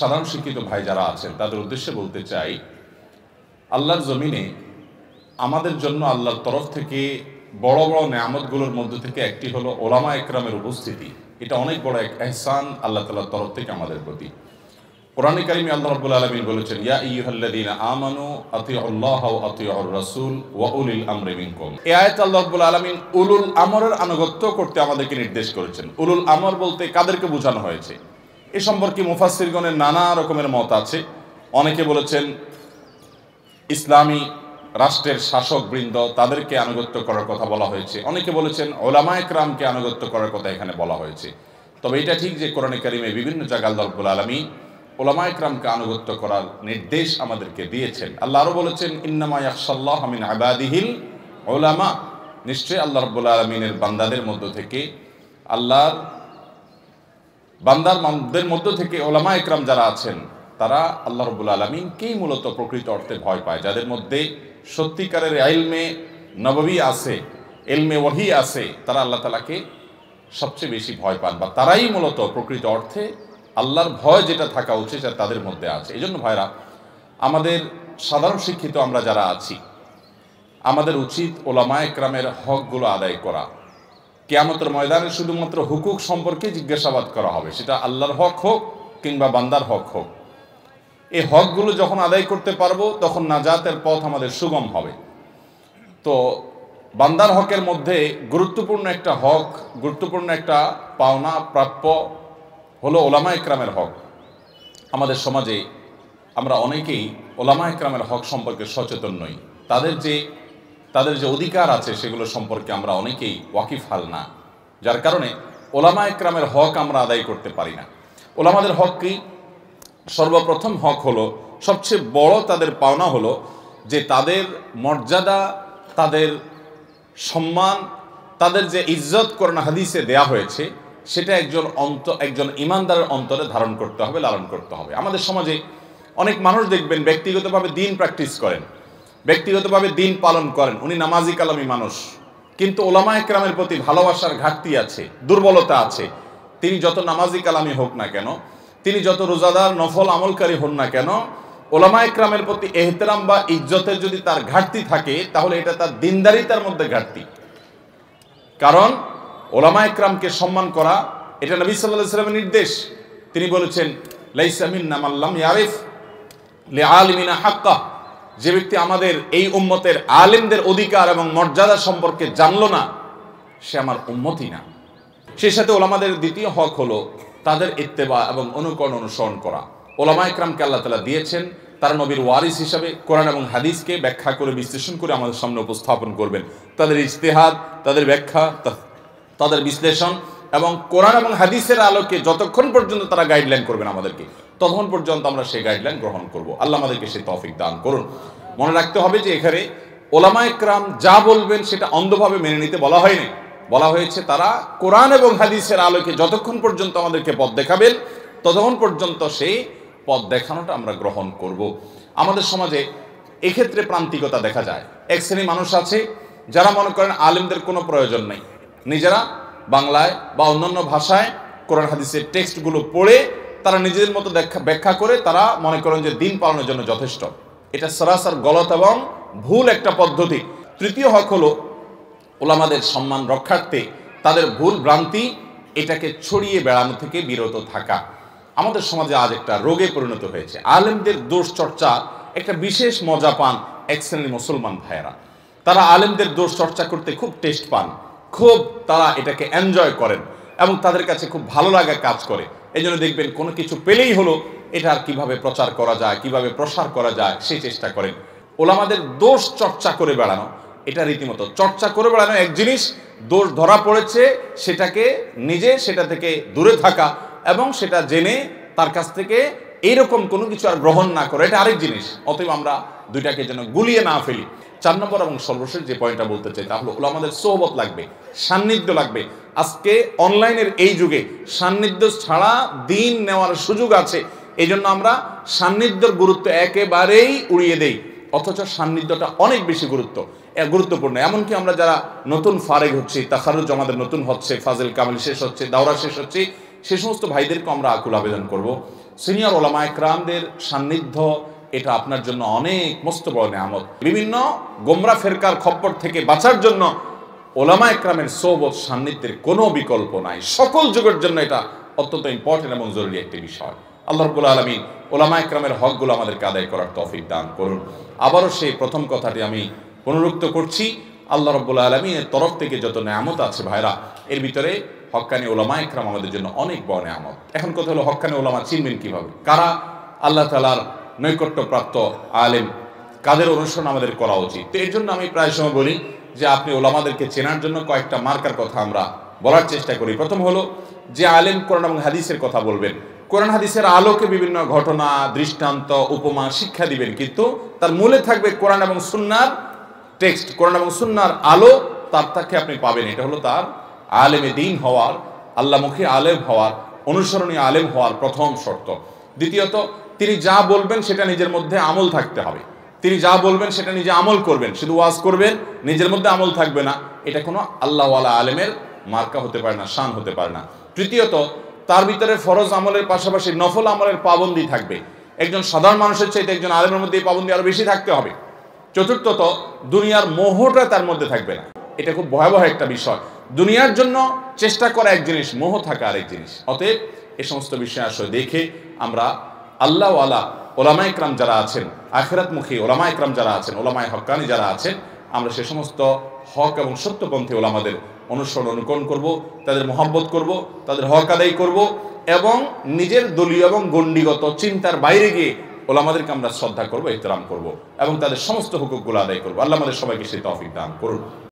সাধারণ শিক্ষিত ভাই যারা আছেন, তাদের উদ্দেশ্যে বলতে চাই, আল্লাহর জমিনে আমাদের জন্য আল্লাহর তরফ থেকে বড় বড় নেয়ামতগুলোর মধ্যে থেকে একটি হলো ওলামা একরামের উপস্থিতি। এটা অনেক বড় এক এহসান আল্লাহ তালার তরফ থেকে আমাদের প্রতি। কোরআন কারিমে আল্লাহ রাব্বুল আলামিন বলেছেন, ইয়া আইয়ুহাল্লাযীনা আমানু আতিউল্লাহ আতিউর রাসূল ওয়া উলিল আমরি মিনকুম। এই আয়াতে আল্লাহ রাব্বুল আলামিন উলুল আমরের আনুগত্য করতে আমাদেরকে নির্দেশ করেছেন। উলুল আমর বলতে কাদেরকে বোঝানো হয়েছে? এ সম্পর্কে মুফাসসিরগণের নানা রকমের মত আছে। অনেকে বলেছেন, ইসলামী রাষ্ট্রের শাসকবৃন্দ তাদেরকে আনুগত্য করার কথা বলা হয়েছে। অনেকে বলেছেন, ওলামা একরামকে আনুগত্য করার কথা এখানে বলা হয়েছে। তবে এটা ঠিক যে কোরআনে কারিমে বিভিন্ন জায়গায় আল্লাহ রাব্বুল আলামিন ওলামা একরামকে আনুগত্য করার নির্দেশ আমাদেরকে দিয়েছেন। আল্লাহ আরও বলেছেন, ইন্নামা ইয়াকশাল্লাহ মিন আবাদিহিল ওলামা নিশ্চয়ই আল্লাহ রাব্বুল আলামিনের বান্দাদের মধ্য থেকে আল্লাহর বান্দার মানদের মধ্য থেকে ওলামা একরাম যারা আছেন, তারা আল্লাহ রবুল আলমিনকেই মূলত প্রকৃত অর্থে ভয় পায়? যাদের মধ্যে সত্যিকারের আইলমে নববী আছে এলমে ওয়াহি আছে, তারা আল্লাহ তালাকে সবচেয়ে বেশি ভয় পান বা তারাই মূলত প্রকৃত অর্থে আল্লাহর ভয় যেটা থাকা উচিত সেটা তাদের মধ্যে আছে। এই জন্য ভাইরা, আমাদের সাধারণ শিক্ষিত আমরা যারা আছি, আমাদের উচিত ওলামা একরামের হকগুলো আদায় করা। কেয়ামতের ময়দানে শুধুমাত্র হুকুক সম্পর্কে জিজ্ঞাসাবাদ করা হবে। সেটা আল্লাহর হক হোক কিংবা বান্দার হক হোক। এই হকগুলো যখন আদায় করতে পারব, তখন নাজাতের পথ আমাদের সুগম হবে। তো বান্দার হকের মধ্যে গুরুত্বপূর্ণ একটা হক, গুরুত্বপূর্ণ একটা পাওনা প্রাপ্য হলো ওলামা একরামের হক। আমাদের সমাজে আমরা অনেকেই ওলামা একরামের হক সম্পর্কে সচেতন নই। তাদের যে তাদের যে অধিকার আছে সেগুলো সম্পর্কে আমরা অনেকেই ওয়াকিফাল না। যার কারণে ওলামা একরামের হক আমরা আদায় করতে পারি না। ওলামাদের হক কি? সর্বপ্রথম হক হলো, সবচেয়ে বড় তাদের পাওনা হলো যে তাদের মর্যাদা, তাদের সম্মান, তাদের যে ইজ্জত করোনা হাদিসে দেয়া হয়েছে, সেটা একজন অন্ত, একজন ইমানদারের অন্তরে ধারণ করতে হবে, লালন করতে হবে। আমাদের সমাজে অনেক মানুষ দেখবেন ব্যক্তিগতভাবে দিন প্র্যাকটিস করেন। ব্যক্তিগতভাবে দিন পালন করেন। উনি নামাজি কালামী মানুষ। কিন্তু ওলামা একরামের প্রতি ভালোবাসার ঘাটতি আছে, দুর্বলতা আছে। তিনি যত নামাজি কালামী হোক না কেন, তিনি যত রোজাদার, নফল আমলকারী হন না কেন ওলামা একরামের প্রতি এহতেরাম বা ইজ্জতের যদি তার ঘাটতি থাকে, তাহলে এটা তার দিনদারিতার মধ্যে ঘাটতি। কারণ ওলামা একরামকে সম্মান করা, এটা নবী সাল্লাহ নির্দেশ। তিনি বলেছেন লাইসামিন নামাল্লাম ইয়ারিফ লে আলমিনা হাক্কা যে ব্যক্তি আমাদের এই উম্মতের আলেমদের অধিকার এবং মর্যাদা সম্পর্কে জানলো না, সে আমার উম্মতই না। সেই সাথে ওলামাদের দ্বিতীয় হক হলো তাদের ইত্তেবা এবং অনুকরণ অনুসরণ করা। ওলামা ইকরামকে আল্লাহ তালা দিয়েছেন, তারা নবীর ওয়ারিস হিসাবে কোরআন এবং হাদিসকে ব্যাখ্যা করে, বিশ্লেষণ করে আমাদের সামনে উপস্থাপন করবেন। তাদের ইজতেহাদ, তাদের ব্যাখ্যা, তাদের বিশ্লেষণ এবং কোরআন এবং হাদিসের আলোকে যতক্ষণ পর্যন্ত তারা গাইডলাইন করবেন আমাদেরকে, ততক্ষণ পর্যন্ত আমরা সেই গাইডলাইন গ্রহণ করব। আল্লাহ আমাদেরকে সেই তৌফিক দান করুন। মনে রাখতে হবে যে এখানে ওলামা একরাম যা বলবেন সেটা অন্ধভাবে মেনে নিতে বলা হয়নি। বলা হয়েছে তারা কোরআন এবং হাদিসের আলোকে যতক্ষণ পর্যন্ত আমাদেরকে পথ দেখাবেন, ততক্ষণ পর্যন্ত সেই পথ দেখানোটা আমরা গ্রহণ করব। আমাদের সমাজে এক্ষেত্রে প্রান্তিকতা দেখা যায়। এক শ্রেণি মানুষ আছে, যারা মনে করেন আলেমদের কোনো প্রয়োজন নেই। নিজেরা বাংলায় বা অন্যান্য ভাষায় কোরআন হাদিসের টেক্সটগুলো পড়ে তারা নিজেদের মতো ব্যাখ্যা করে তারা মনে করেন যে দিন পালনের জন্য যথেষ্ট। এটা সরাসর গলত এবং ভুল একটা পদ্ধতি। তৃতীয় হক হলো ওলামাদের সম্মান রক্ষার্থে তাদের ভুল ভ্রান্তি এটাকে ছড়িয়ে বেড়ানো থেকে বিরত থাকা। আমাদের সমাজে আজ একটা রোগে পরিণত হয়েছে। আলেমদের দোষ চর্চা একটা বিশেষ মজা পান এক শ্রেণির মুসলমান ভাইয়েরা। তারা আলেমদের দোষ চর্চা করতে খুব টেস্ট পান। খুব তারা এটাকে এনজয় করেন এবং তাদের কাছে খুব ভালো লাগা কাজ করে। এই জন্য দেখবেন কোনো কিছু পেলেই হলো এটা আর কীভাবে প্রচার করা যায়, কীভাবে প্রসার করা যায় সেই চেষ্টা করেন। ওলামাদের দোষ চর্চা করে বেড়ানো, এটা রীতিমতো চর্চা করে বেড়ানো এক জিনিস, দোষ ধরা পড়েছে সেটাকে নিজে, সেটা থেকে দূরে থাকা এবং সেটা জেনে তার কাছ থেকে এইরকম কোনো কিছু আর গ্রহণ না করে, এটা আরেক জিনিস। অতএব আমরা দুইটাকে যেন গুলিয়ে না ফেলি। চার নম্বর এবং সর্বশেষ যে পয়েন্টটা বলতে চাই, তা হলো ওলামাদের সোহবত লাগবে, সান্নিধ্য লাগবে। আজকে অনলাইনের এই যুগে সান্নিধ্য ছাড়া দিন নেওয়ার সুযোগ আছে। এই জন্য আমরা সান্নিধ্যর গুরুত্ব একেবারেই উড়িয়ে দেই, অথচ সান্নিধ্যটা অনেক বেশি গুরুত্ব গুরুত্বপূর্ণ। এমনকি আমরা যারা নতুন ফারেক হচ্ছি, তাখারুজ আমাদের নতুন হচ্ছে, ফাজিল কামিল শেষ হচ্ছে, দাওরা শেষ হচ্ছে, সে সমস্ত ভাইদেরকে আমরা আকুল আবেদন করব। সিনিয়র ওলামা একরামদের সান্নিধ্য এটা আপনার জন্য অনেক মস্ত বড় নেয়ামত। বিভিন্ন গোমরা ফেরকার খপ্পর থেকে বাঁচার জন্য ওলামা একরামের সোবত সান্নিধ্যের কোনো বিকল্প নাই। সকল যুগের জন্য এটা অত্যন্ত ইম্পর্টেন্ট এবং জরুরি একটি বিষয়। আল্লাহ রবুল আলমী ওলামা একরামের হকগুলো আমাদেরকে আদায় করার তৌফিক দান করুন। আবারও সেই প্রথম কথাটি আমি পুনরুক্ত করছি। আল্লাহ রব্বুল আলমীর তরফ থেকে যত নেয়ামত আছে ভাইরা, এর ভিতরে হক্কানি ওলামা একরাম আমাদের জন্য অনেক বড় নেয়ামত। এখন কথা হলো হক্কানি ওলামা চিনবেন কীভাবে? কারা? আল্লাহ তালার নৈকট্যপ্রাপ্ত আলেম। কাদের অনুসরণ আমাদের করা উচিত? তো এর জন্য আমি প্রায় সময় বলি যে আপনি ওলামাদেরকে চেনার জন্য কয়েকটা মার্কার কথা আমরা বলার চেষ্টা করি। প্রথম হলো যে আলেম কোরআন এবং হাদিসের কথা বলবেন। কোরআন, হাদিসের আলোকে বিভিন্ন ঘটনা, দৃষ্টান্ত, উপমা, শিক্ষা দিবেন, কিন্তু তার মূলে থাকবে কোরআন এবং সুন্নার টেক্সট। কোরআন এবং সুন্নার আলো, তার তাকে আপনি পাবেন। এটা হলো তার আলেমে দিন হওয়ার, আল্লামুখী আলেম হওয়ার, অনুসরণীয় আলেম হওয়ার প্রথম শর্ত। দ্বিতীয়ত তিনি যা বলবেন সেটা নিজের মধ্যে আমল থাকতে হবে। তিনি যা বলবেন সেটা নিজে আমল করবেন। শুধু ওয়াজ করবেন, নিজের মধ্যে আমল থাকবে না। এটা কোনো আল্লাহওয়ালা আলেমের মার্কা হতে পারে না, শান হতে পারে না। তৃতীয়ত, তার ভিতরে ফরজ আমলের পাশাপাশি নফল আমলের পাবন্দি থাকবে। একজন সাধারণ মানুষের চাইতে একজন আলেমের মধ্যে এই পাবন্দি আরও বেশি থাকতে হবে। চতুর্থত, দুনিয়ার মোহটা তার মধ্যে থাকবে না। এটা খুব ভয়াবহ একটা বিষয়। দুনিয়ার জন্য চেষ্টা করা এক জিনিস, মোহ থাকা আরেক জিনিস। অতএব এ সমস্ত বিষয় আসলে দেখে আমরা আল্লাহওয়ালা ওলামা ইকরাম যারা আছেন, আখেরাতমুখী ওলামা ইকরাম যারা আছেন, ওলামায় হক্কানি যারা আছেন, আমরা সে সমস্ত হক এবং সত্যপন্থী ওলামাদের অনুসরণ অনুকরণ করব, তাদের মহব্বত করব, তাদের হক আদায় করব এবং নিজের দলীয় এবং গণ্ডিগত চিন্তার বাইরে গিয়ে ওলামাদেরকে আমরা শ্রদ্ধা করব ইহতরাম করব এবং তাদের সমস্ত হুকুকগুলো আদায় করব। আল্লাহ আমাদের সবাইকে সেই তৌফিক দান করুন।